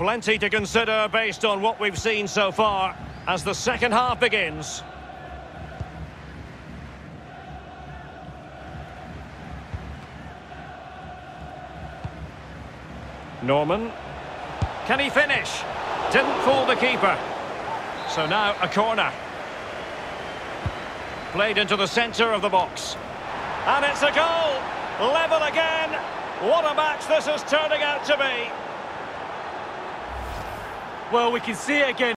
Plenty to consider based on what we've seen so far as the second half begins. Norman. Can he finish? Didn't fool the keeper. So now a corner. Played into the centre of the box. And it's a goal! Level again! What a match this is turning out to be! Well, we can see it again.